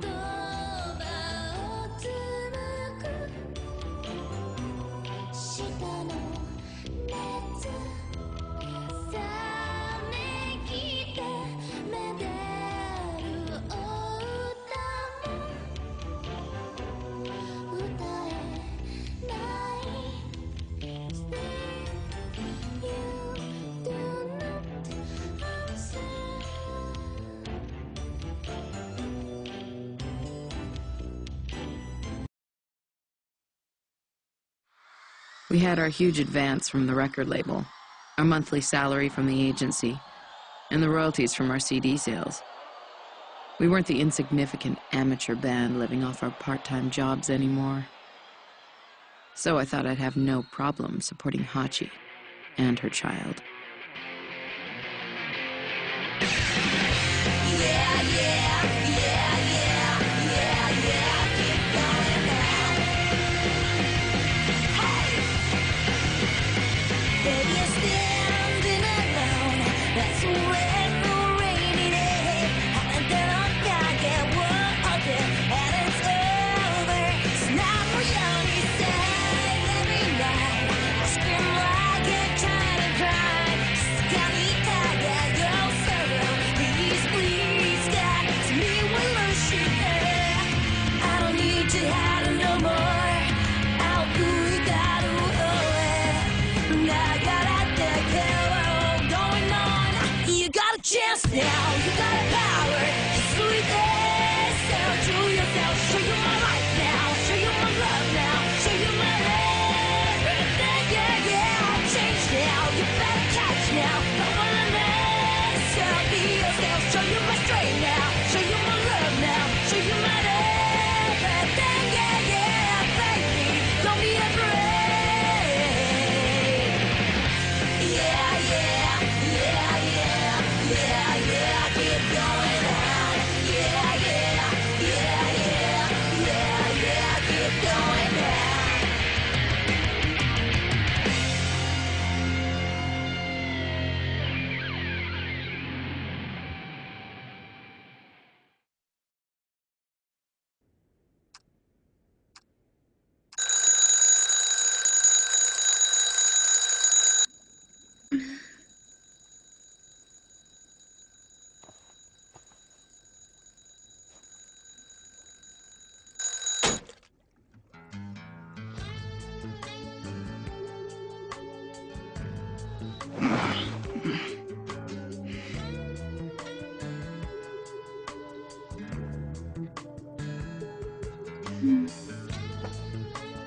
Todo We had our huge advance from the record label, our monthly salary from the agency, and the royalties from our CD sales. We weren't the insignificant amateur band living off our part time jobs anymore. So I thought I'd have no problem supporting Hachi and her child.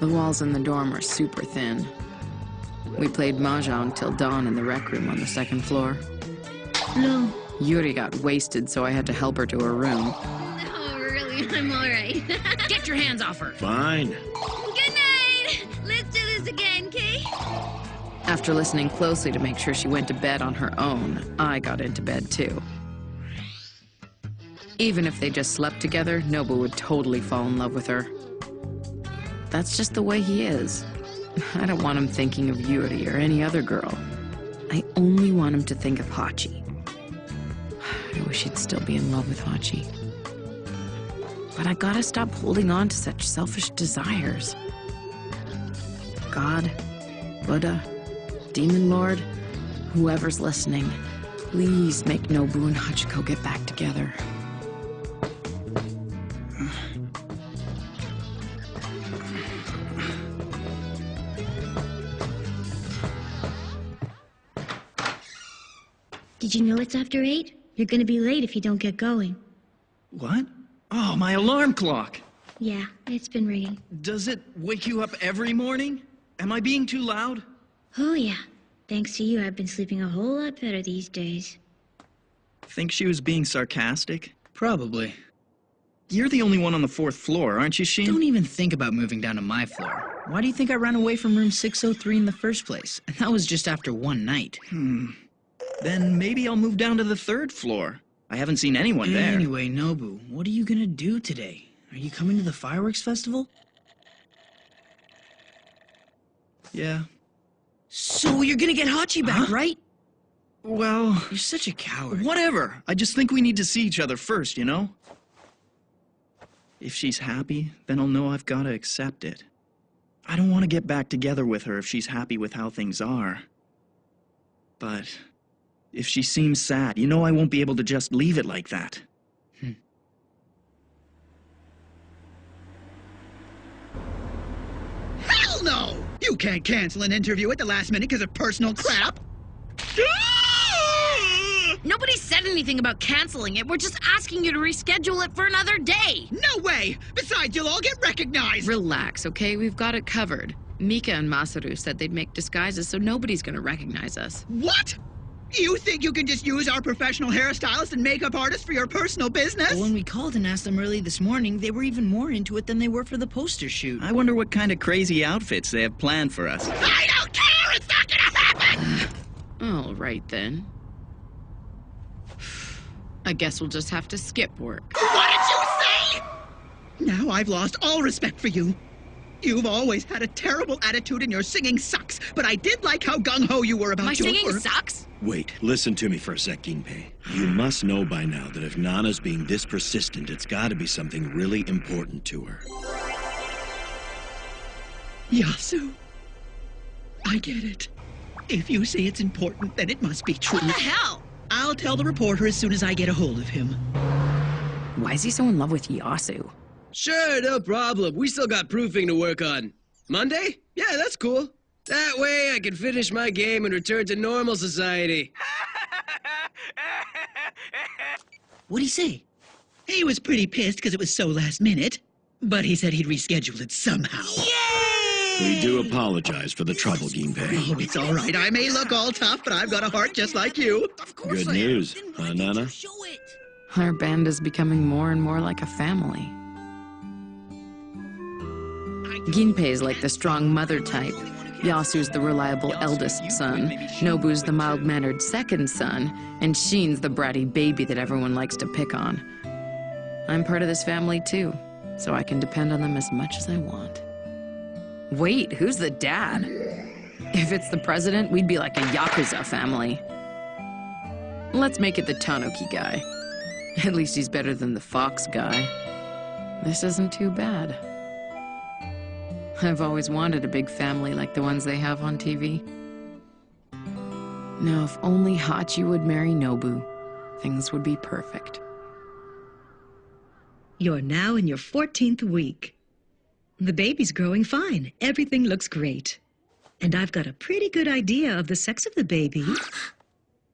The walls in the dorm are super thin. We played mahjong till dawn in the rec room on the second floor. No. Yuri got wasted, so I had to help her to her room. No, oh, really, I'm all right. Get your hands off her. Fine. Good night. Let's do this again, Kay. After listening closely to make sure she went to bed on her own, I got into bed too. Even if they just slept together, Nobu would totally fall in love with her. That's just the way he is. I don't want him thinking of Yuri or any other girl. I only want him to think of Hachi. I wish he'd still be in love with Hachi. But I gotta stop holding on to such selfish desires. God, Buddha, Demon Lord, whoever's listening, please make Nobu and Hachiko get back together. Did it's after 8? You're gonna be late if you don't get going. What? Oh, my alarm clock. Yeah, it's been ringing. Does it wake you up every morning? Am I being too loud? Oh, yeah. Thanks to you, I've been sleeping a whole lot better these days. Think she was being sarcastic? Probably. You're the only one on the fourth floor, aren't you, Shin? Don't even think about moving down to my floor. Why do you think I ran away from room 603 in the first place? And that was just after one night. Hmm. Then maybe I'll move down to the third floor. I haven't seen anyone there. Anyway, Nobu, what are you gonna do today? Are you coming to the fireworks festival? Yeah. So you're gonna get Hachi back, Huh? right? Well, You're such a coward. whatever. I just think we need to see each other first, you know? If she's happy, then I'll know I've got to accept it. I don't want to get back together with her if she's happy with how things are. But if she seems sad, you know I won't be able to just leave it like that. Hell no! You can't cancel an interview at the last minute because of personal crap. Nobody said anything about canceling it. We're just asking you to reschedule it for another day. No way! Besides, you'll all get recognized. Relax, okay? We've got it covered. Mika and Masaru said they'd make disguises so nobody's gonna recognize us. What? You think you can just use our professional hairstylist and makeup artist for your personal business? Well, when we called and asked them early this morning, they were even more into it than they were for the poster shoot. I wonder what kind of crazy outfits they have planned for us. I don't care! It's not gonna happen! All right then. I guess we'll just have to skip work. What did you say? Now I've lost all respect for you. You've always had a terrible attitude and your singing sucks, but I did like how gung-ho you were about My your singing work. sucks? Wait, listen to me for a sec, Ginpei. You must know by now that if Nana's being this persistent, it's gotta be something really important to her. Yasu, I get it. If you say it's important, then it must be true. What the hell? I'll tell the reporter as soon as I get a hold of him. Why is he so in love with Yasu? Sure, no problem. We still got proofing to work on. Monday? Yeah, that's cool. That way I can finish my game and return to normal society. What'd he say? He was pretty pissed because it was so last minute, but he said he'd reschedule it somehow. Yay! We do apologize for the trouble, Ginpei. Oh, it's all right. I may look all tough, but I've got a heart just like you. Of course Good I news, huh, why uh, didn't you Nana? Our band is becoming more and more like a family. Ginpei is like the strong mother type. Yasu's the reliable eldest son. Nobu's the mild mannered second son. And Shin's the bratty baby that everyone likes to pick on. I'm part of this family too, so I can depend on them as much as I want. Wait, who's the dad? If it's the president, we'd be like a Yakuza family. Let's make it the Tanuki guy. At least he's better than the Fox guy. This isn't too bad. I've always wanted a big family like the ones they have on TV. Now, if only Hachi would marry Nobu, things would be perfect. You're now in your 14th week. The baby's growing fine. Everything looks great. And I've got a pretty good idea of the sex of the baby.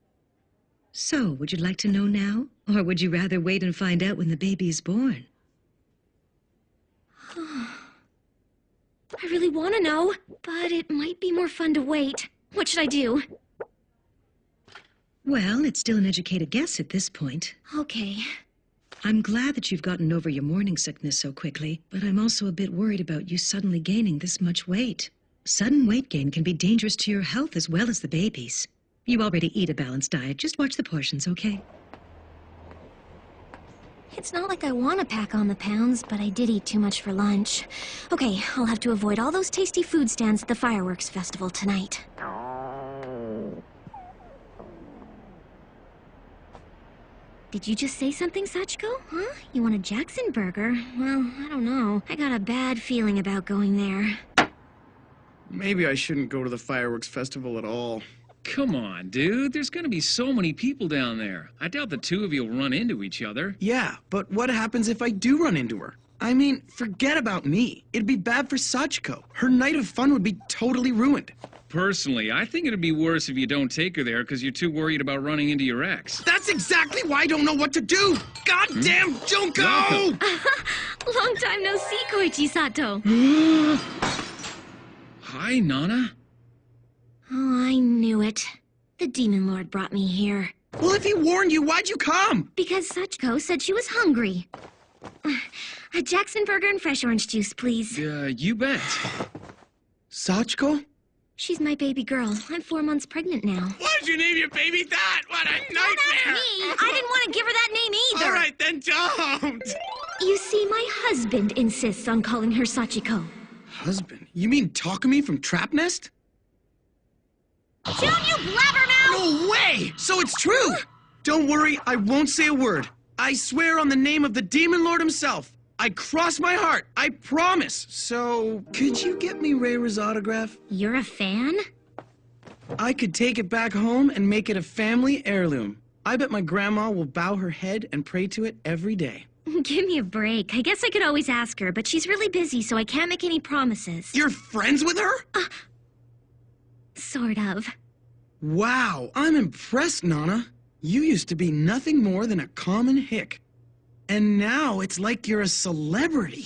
so, would you like to know now? Or would you rather wait and find out when the baby is born? I really want to know, but it might be more fun to wait. What should I do? Well, it's still an educated guess at this point. Okay. I'm glad that you've gotten over your morning sickness so quickly, but I'm also a bit worried about you suddenly gaining this much weight. Sudden weight gain can be dangerous to your health as well as the baby's. You already eat a balanced diet. Just watch the portions, okay? It's not like I want to pack on the pounds, but I did eat too much for lunch. Okay, I'll have to avoid all those tasty food stands at the fireworks festival tonight. Did you just say something, Sachiko? Huh? You want a Jackson burger? Well, I don't know. I got a bad feeling about going there. Maybe I shouldn't go to the fireworks festival at all. Come on, dude. There's gonna be so many people down there. I doubt the two of you will run into each other. Yeah, but what happens if I do run into her? I mean, forget about me. It'd be bad for Sachiko. Her night of fun would be totally ruined. Personally, I think it'd be worse if you don't take her there because you're too worried about running into your ex. That's exactly why I don't know what to do! Goddamn hmm? Junko! Long time no see, Koichi Sato. Hi, Nana. I knew it. The Demon Lord brought me here. well, if he warned you, why'd you come? Because Sachiko said she was hungry. A Jackson burger and fresh orange juice, please. Uh, you bet. Sachiko? She's my baby girl. I'm four months pregnant now. Why'd you name your baby that? What a Don't me! I didn't want to give her that name either! All right, then don't! You see, my husband insists on calling her Sachiko. Husband? You mean Takumi from Trap Nest? Don't you blabbermouth! No way! So it's true! Don't worry, I won't say a word. I swear on the name of the Demon Lord himself. I cross my heart. I promise. So, could you get me Reira's autograph? You're a fan? I could take it back home and make it a family heirloom. I bet my grandma will bow her head and pray to it every day. Give me a break. I guess I could always ask her, but she's really busy, so I can't make any promises. You're friends with her? Uh, Sort of. Wow, I'm impressed, Nana. You used to be nothing more than a common hick. And now it's like you're a celebrity.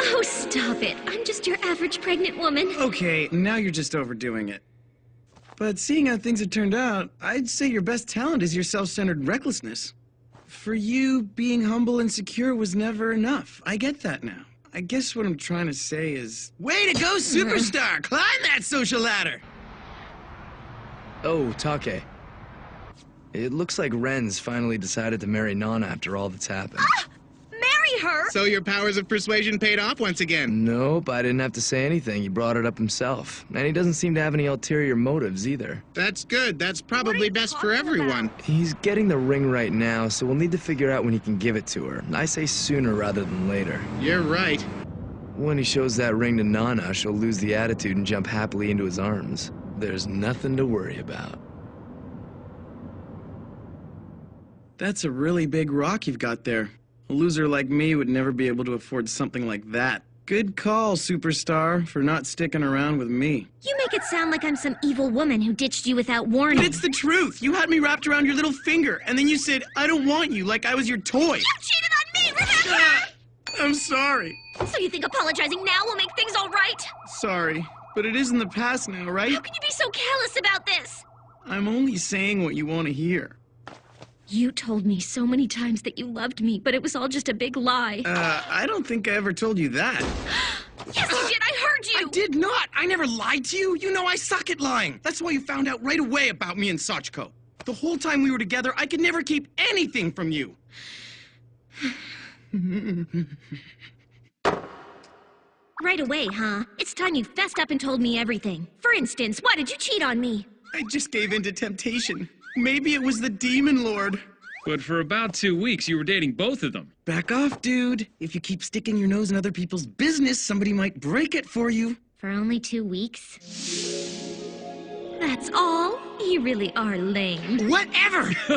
Oh, stop it. I'm just your average pregnant woman. Okay, now you're just overdoing it. But seeing how things have turned out, I'd say your best talent is your self-centered recklessness. For you, being humble and secure was never enough. I get that now. I guess what I'm trying to say is... Way to go, superstar! Climb that social ladder! Oh, Take. It looks like Ren's finally decided to marry Nana after all that's happened. Ah! Marry her? So your powers of persuasion paid off once again. Nope, I didn't have to say anything. He brought it up himself. And he doesn't seem to have any ulterior motives either. That's good. That's probably best for everyone. He's getting the ring right now, so we'll need to figure out when he can give it to her. I say sooner rather than later. You're right. When he shows that ring to Nana, she'll lose the attitude and jump happily into his arms. There's nothing to worry about. That's a really big rock you've got there. A loser like me would never be able to afford something like that. Good call, superstar, for not sticking around with me. You make it sound like I'm some evil woman who ditched you without warning. But it's the truth. You had me wrapped around your little finger, and then you said, I don't want you, like I was your toy. You cheated on me, remember? Ah, I'm sorry. So you think apologizing now will make things all right? Sorry. But it is in the past now, right? How can you be so careless about this? I'm only saying what you want to hear. You told me so many times that you loved me, but it was all just a big lie. Uh, I don't think I ever told you that. yes, you did. I heard you. I did not. I never lied to you. You know I suck at lying. That's why you found out right away about me and Sachiko. The whole time we were together, I could never keep anything from you. Right away, huh? It's time you fessed up and told me everything. For instance, why did you cheat on me? I just gave in to temptation. Maybe it was the Demon Lord. But for about two weeks, you were dating both of them. Back off, dude. If you keep sticking your nose in other people's business, somebody might break it for you. For only two weeks? That's all? You really are lame. Whatever!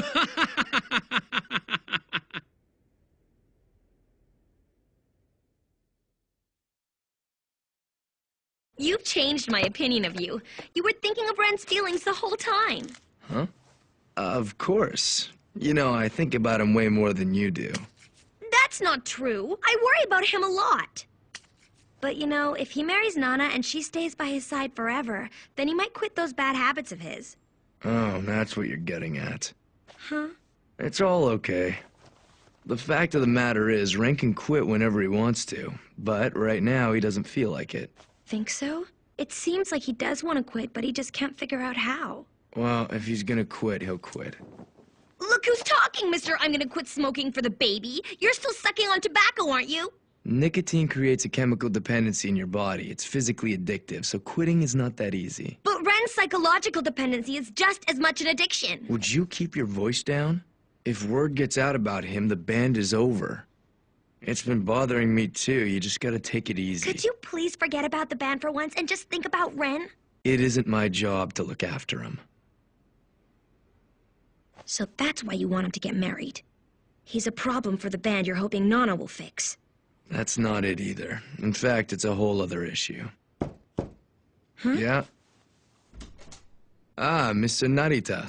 You've changed my opinion of you. You were thinking of Ren's feelings the whole time. Of course. You know, I think about him way more than you do. That's not true. I worry about him a lot. But you know, if he marries Nana and she stays by his side forever, then he might quit those bad habits of his. Oh, that's what you're getting at. Huh? It's all okay. The fact of the matter is, Ren can quit whenever he wants to, but right now he doesn't feel like it. Think so? It seems like he does want to quit, but he just can't figure out how. Well, if he's gonna quit, he'll quit. Look who's talking, mister. I'm gonna quit smoking for the baby. You're still sucking on tobacco, aren't you? Nicotine creates a chemical dependency in your body. It's physically addictive, so quitting is not that easy. But Ren's psychological dependency is just as much an addiction. Would you keep your voice down? If word gets out about him, the band is over. It's been bothering me too. You just gotta take it easy. Could you please forget about the band for once and just think about Ren? It isn't my job to look after him. So that's why you want him to get married. He's a problem for the band you're hoping Nana will fix. That's not it either. In fact, it's a whole other issue. Huh? Yeah. Ah, Mr. Narita.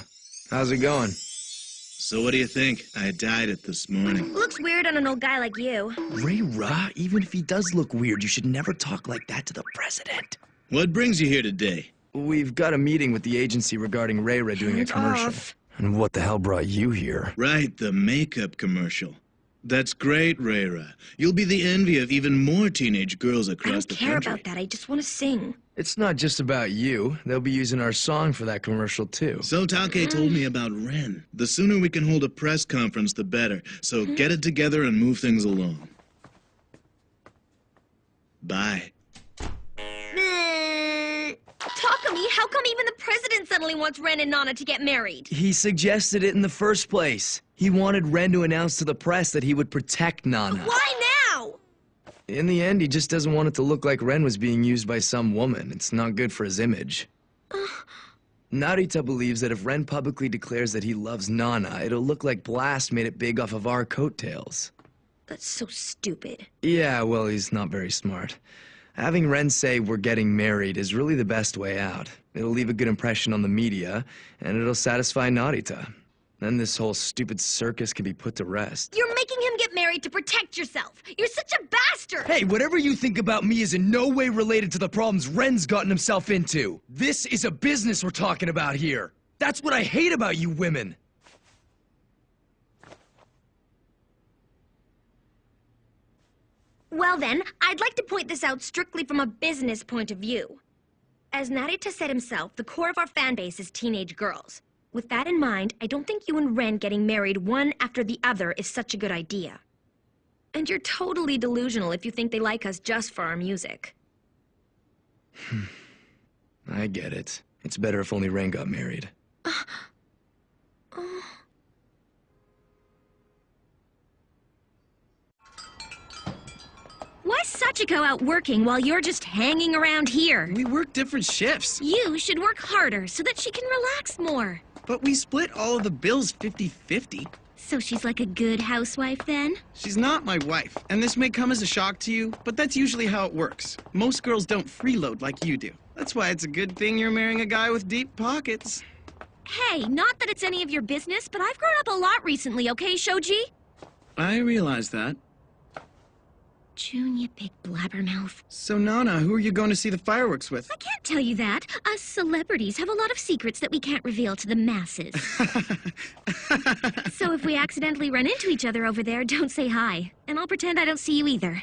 How's it going? So what do you think? I dyed it this morning. Looks weird on an old guy like you. Reira, even if he does look weird, you should never talk like that to the president. What brings you here today? We've got a meeting with the agency regarding Reira doing Hands a commercial. off. And what the hell brought you here? Right, the makeup commercial. That's great, Reira. You'll be the envy of even more teenage girls across the country. I don't care about that. I just want to sing. It's not just about you. They'll be using our song for that commercial too. So Take told me about Ren. The sooner we can hold a press conference, the better. So Mm-hmm. get it together and move things along. Bye. Takumi, how come even the president suddenly wants Ren and Nana to get married? He suggested it in the first place. He wanted Ren to announce to the press that he would protect Nana. Why now? In the end, he just doesn't want it to look like Ren was being used by some woman. It's not good for his image. Narita believes that if Ren publicly declares that he loves Nana, it'll look like Blast made it big off of our coattails. That's so stupid. Yeah, well, he's not very smart. Having Ren say we're getting married is really the best way out. It'll leave a good impression on the media, and it'll satisfy Narita. Then this whole stupid circus can be put to rest. You're making him get married to protect yourself. You're such a bastard. Hey, whatever you think about me is in no way related to the problems Ren's gotten himself into. This is a business we're talking about here. That's what I hate about you women. Well then, I'd like to point this out strictly from a business point of view. As Narita said himself, the core of our fan base is teenage girls. With that in mind, I don't think you and Ren getting married one after the other is such a good idea. And you're totally delusional if you think they like us just for our music. Hmm. I get it. It's better if only Ren got married. Why's Sachiko out working while you're just hanging around here? We work different shifts, You should work harder so that she can relax more. but we split all of the bills 50-50. So she's like a good housewife then? She's not my wife, and this may come as a shock to you, but that's usually how it works. Most girls don't freeload like you do. That's why it's a good thing you're marrying a guy with deep pockets. Hey, not that it's any of your business, but I've grown up a lot recently, okay, Shoji? I realize that. June, you big blabbermouth. So, Nana, who are you going to see the fireworks with? I can't tell you that. Us celebrities have a lot of secrets that we can't reveal to the masses. so if we accidentally run into each other over there, don't say hi. And I'll pretend I don't see you either.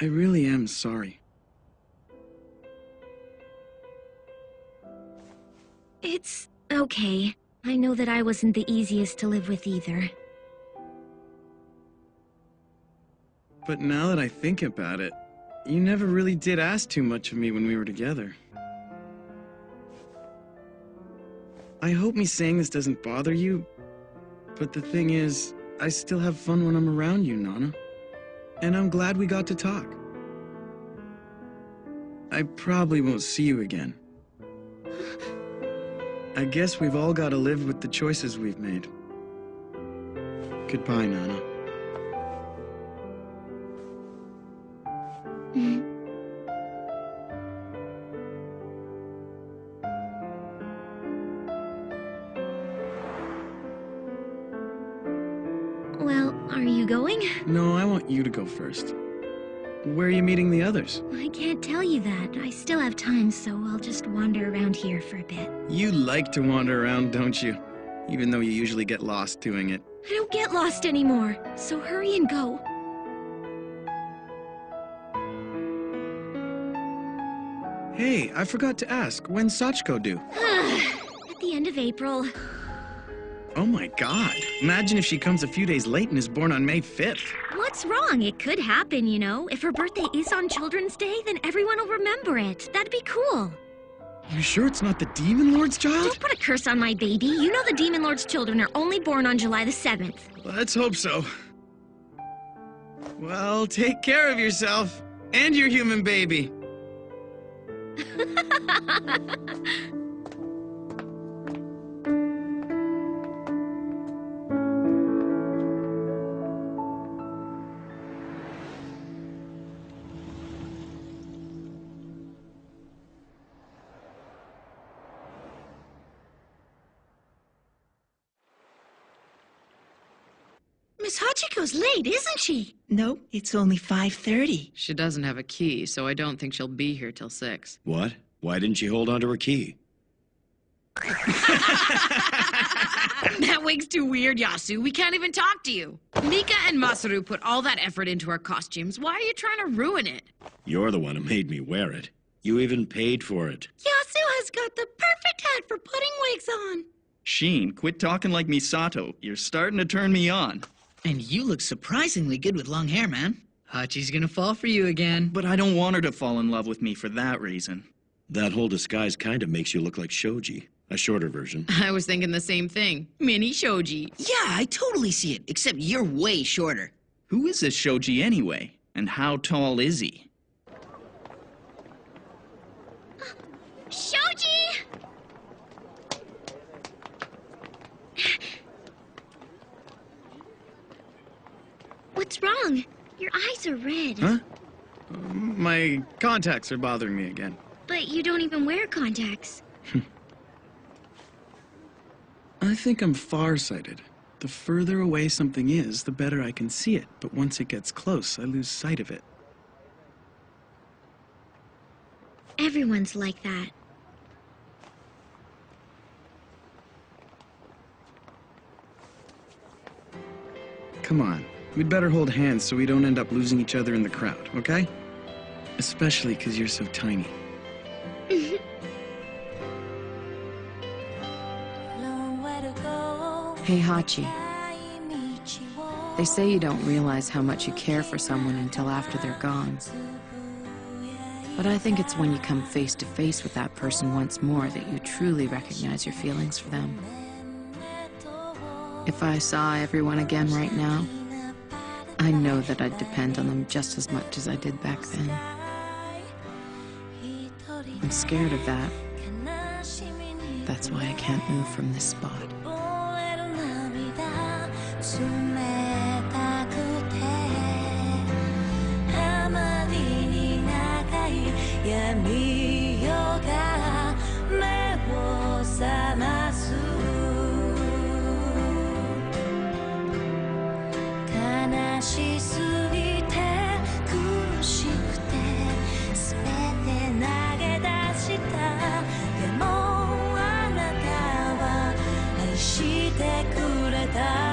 I really am sorry. It's okay. I know that I wasn't the easiest to live with either. But now that I think about it, you never really did ask too much of me when we were together. I hope me saying this doesn't bother you, but the thing is, I still have fun when I'm around you, Nana. And I'm glad we got to talk. I probably won't see you again. I guess we've all got to live with the choices we've made. Goodbye, Nana. I can't tell you that. I still have time, so I'll just wander around here for a bit. You like to wander around, don't you? Even though you usually get lost doing it. I don't get lost anymore, so hurry and go. Hey, I forgot to ask, when's Sachiko due? At the end of April. Oh my god. Imagine if she comes a few days late and is born on May 5th. What's wrong? It could happen, you know. If her birthday is on Children's Day, then everyone will remember it. That'd be cool. You sure it's not the Demon Lord's child? Don't put a curse on my baby. You know the Demon Lord's children are only born on July the 7th. Let's hope so. Well, take care of yourself and your human baby. Miss Hachiko's late, isn't she? No, it's only 5.30. She doesn't have a key, so I don't think she'll be here till 6. What? Why didn't she hold on to her key? that wig's too weird, Yasu. We can't even talk to you. Mika and Masaru put all that effort into our costumes. Why are you trying to ruin it? You're the one who made me wear it. You even paid for it. Yasu has got the perfect hat for putting wigs on. Shin, quit talking like Misato. You're starting to turn me on. And you look surprisingly good with long hair, man. Hachi's gonna fall for you again. But I don't want her to fall in love with me for that reason. That whole disguise kind of makes you look like Shoji, a shorter version. I was thinking the same thing. Mini Shoji. Yeah, I totally see it, except you're way shorter. Who is this Shoji anyway? And how tall is he? Shoji! What's wrong? Your eyes are red. Huh? My contacts are bothering me again. But you don't even wear contacts. I think I'm farsighted. The further away something is, the better I can see it. But once it gets close, I lose sight of it. Everyone's like that. Come on. We'd better hold hands so we don't end up losing each other in the crowd, okay? Especially because you're so tiny. Hey, Hachi. They say you don't realize how much you care for someone until after they're gone. But I think it's when you come face to face with that person once more that you truly recognize your feelings for them. If I saw everyone again right now, I know that I'd depend on them just as much as I did back then. I'm scared of that. That's why I can't move from this spot. してくれた